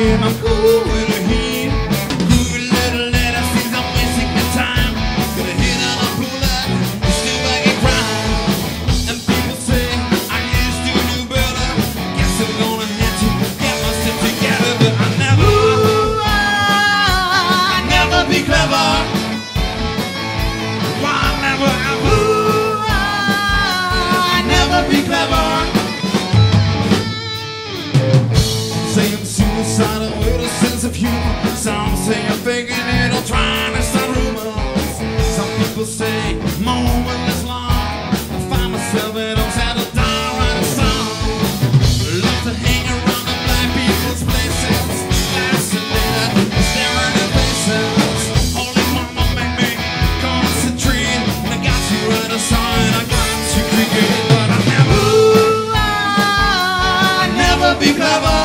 I'm cool. pew. Some say I'm faking it or trying to start rumors. Some people say moment is long. I find myself at home, sat down, write a song. Love to hang around the black people's places, fascinated, staring at faces. Holy mama, make me concentrate. when I got to you right aside, I got to create, but I never, Ooh, I never be clever.